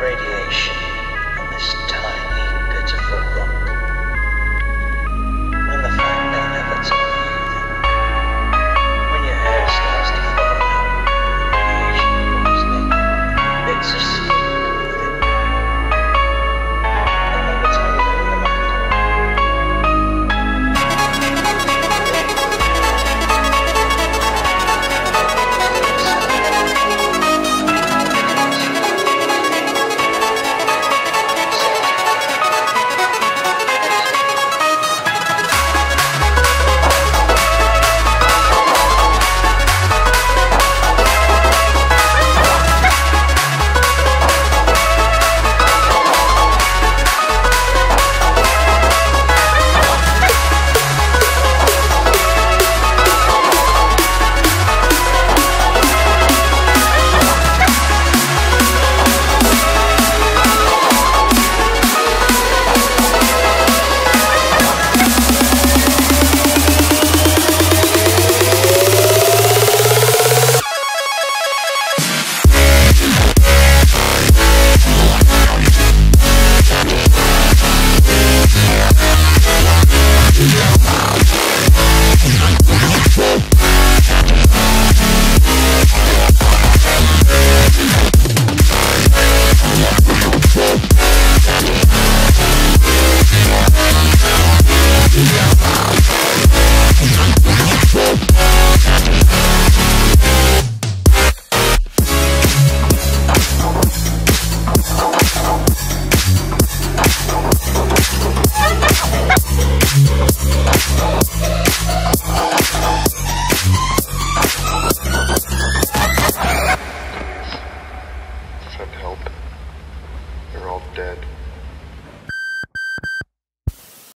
radiation.